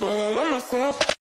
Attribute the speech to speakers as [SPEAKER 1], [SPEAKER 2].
[SPEAKER 1] But I love myself.